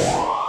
Wow.